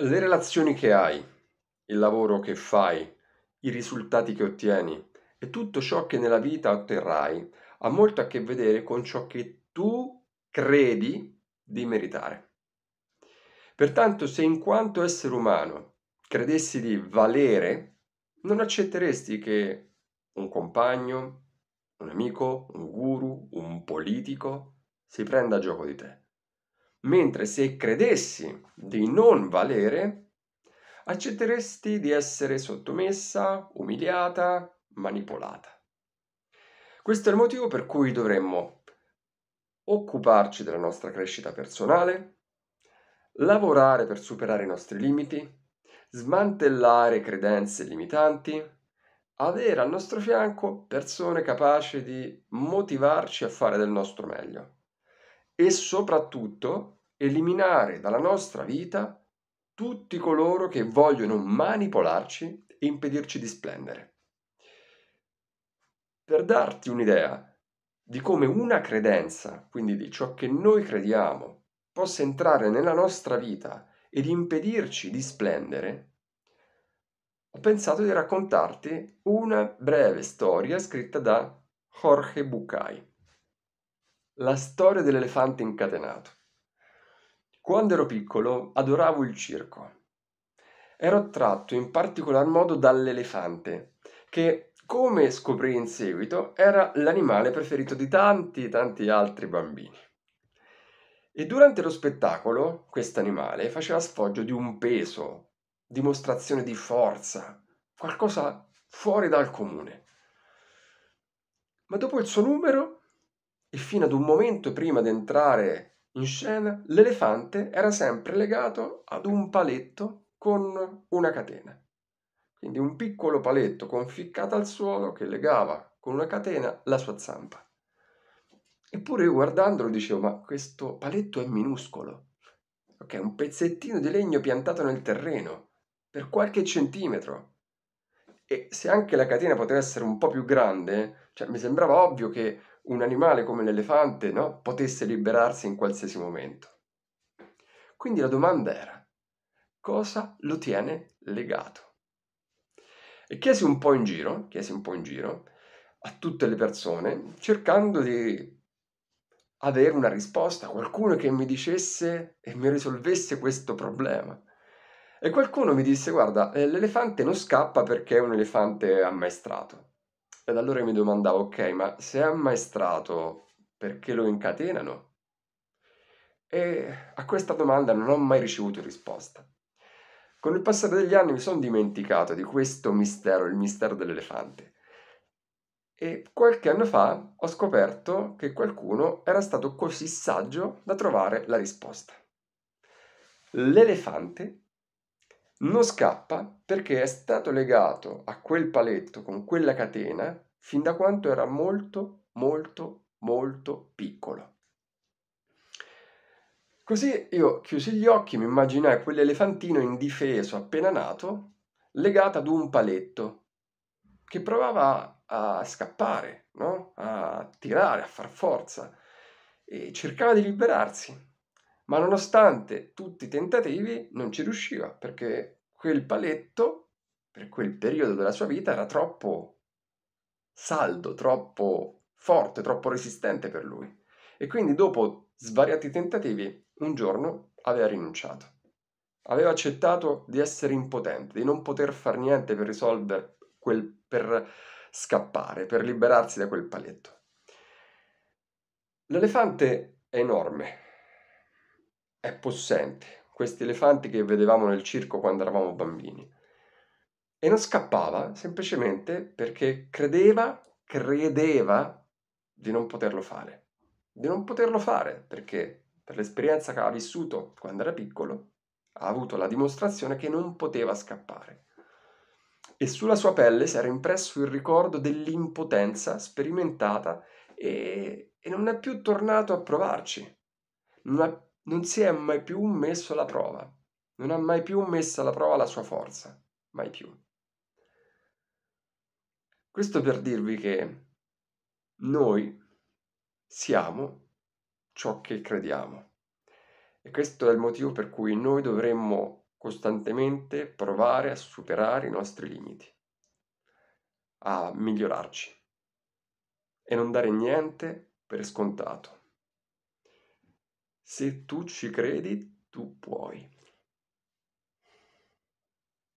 Le relazioni che hai, il lavoro che fai, i risultati che ottieni e tutto ciò che nella vita otterrai ha molto a che vedere con ciò che tu credi di meritare. Pertanto, se in quanto essere umano credessi di valere, non accetteresti che un compagno, un amico, un guru, un politico si prenda gioco di te. Mentre se credessi di non valere, accetteresti di essere sottomessa, umiliata, manipolata. Questo è il motivo per cui dovremmo occuparci della nostra crescita personale, lavorare per superare i nostri limiti, smantellare credenze limitanti, avere al nostro fianco persone capaci di motivarci a fare del nostro meglio e soprattutto eliminare dalla nostra vita tutti coloro che vogliono manipolarci e impedirci di splendere. Per darti un'idea di come una credenza, quindi di ciò che noi crediamo, possa entrare nella nostra vita ed impedirci di splendere, ho pensato di raccontarti una breve storia scritta da Jorge Bucay. La storia dell'elefante incatenato. Quando ero piccolo adoravo il circo. Ero attratto in particolar modo dall'elefante, che, come scoprì in seguito, era l'animale preferito di tanti tanti altri bambini. E durante lo spettacolo, questo animale faceva sfoggio di un peso, dimostrazione di forza, qualcosa fuori dal comune. Ma dopo il suo numero e fino ad un momento prima di entrare in scena l'elefante era sempre legato ad un paletto con una catena. Quindi un piccolo paletto conficcato al suolo che legava con una catena la sua zampa. Eppure io guardandolo dicevo, ma questo paletto è minuscolo. Ok, un pezzettino di legno piantato nel terreno, per qualche centimetro. E se anche la catena poteva essere un po' più grande, cioè mi sembrava ovvio che un animale come l'elefante no, potesse liberarsi in qualsiasi momento. Quindi la domanda era, cosa lo tiene legato? E chiesi un po' in giro, chiesi un po' in giro a tutte le persone, cercando di avere una risposta, qualcuno che mi dicesse e mi risolvesse questo problema. E qualcuno mi disse, guarda, eh, l'elefante non scappa perché è un elefante ammaestrato. Ed allora mi domandavo, ok, ma se è ammaestrato, perché lo incatenano? E a questa domanda non ho mai ricevuto risposta. Con il passare degli anni mi sono dimenticato di questo mistero, il mistero dell'elefante. E qualche anno fa ho scoperto che qualcuno era stato così saggio da trovare la risposta. L'elefante non scappa perché è stato legato a quel paletto con quella catena fin da quanto era molto, molto, molto piccolo. Così io chiusi gli occhi, mi immaginai quell'elefantino indifeso appena nato, legato ad un paletto, che provava a scappare, no? a tirare, a far forza, e cercava di liberarsi ma nonostante tutti i tentativi non ci riusciva perché quel paletto per quel periodo della sua vita era troppo saldo, troppo forte, troppo resistente per lui. E quindi dopo svariati tentativi, un giorno aveva rinunciato. Aveva accettato di essere impotente, di non poter fare niente per risolvere quel, per scappare, per liberarsi da quel paletto. L'elefante è enorme, è possente, questi elefanti che vedevamo nel circo quando eravamo bambini. E non scappava semplicemente perché credeva, credeva di non poterlo fare. Di non poterlo fare perché per l'esperienza che aveva vissuto quando era piccolo, ha avuto la dimostrazione che non poteva scappare. E sulla sua pelle si era impresso il ricordo dell'impotenza sperimentata e, e non è più tornato a provarci. Non ha non si è mai più messo alla prova, non ha mai più messo alla prova la sua forza, mai più. Questo per dirvi che noi siamo ciò che crediamo. E questo è il motivo per cui noi dovremmo costantemente provare a superare i nostri limiti, a migliorarci e non dare niente per scontato. Se tu ci credi, tu puoi.